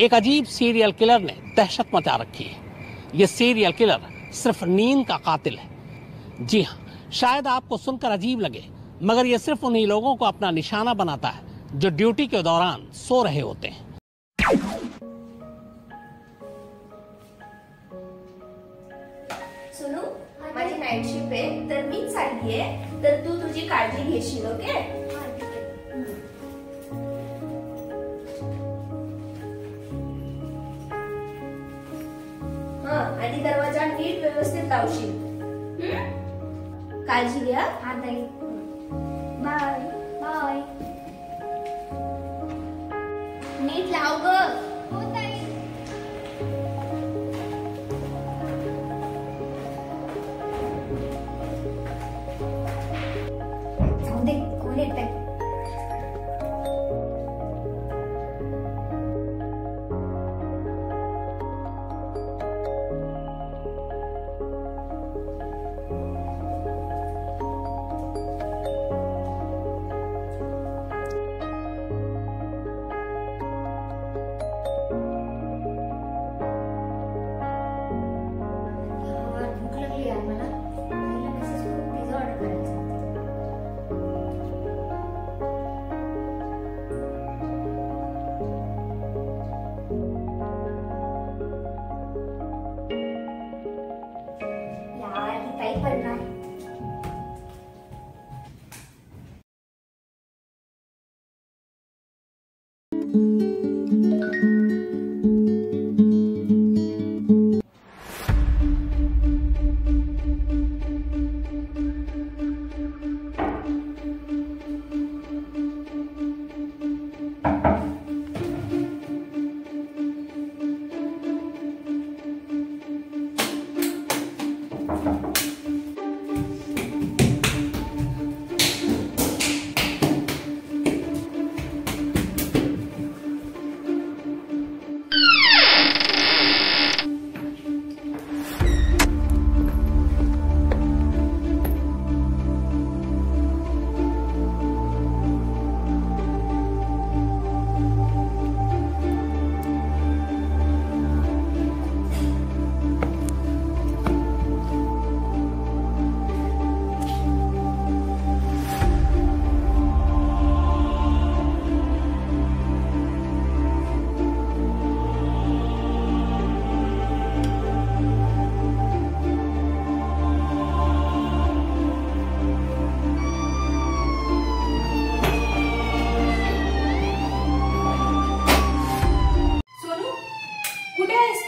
एक अजीब serial killer ने दहशत मचा रखी है। ये सीरियल किलर सिर्फ़ नींद का कातिल है। जी हाँ शायद आपको सुनकर अजीब लगे, मगर ये सिर्फ़ उन्हीं लोगों को अपना निशाना बनाता है, जो ड्यूटी के दौरान सो रहे होते हैं। सोनू माझी नाईट शिफ्ट आहे तर मीच चालली आहे तर तू तुझी काळजी घेशील, ओके? आणि दरवाजा नीट व्यवस्थित लावशील? काळजी घ्या. हा ताई. बाय. बाय. नीट लाव ग. हो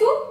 sous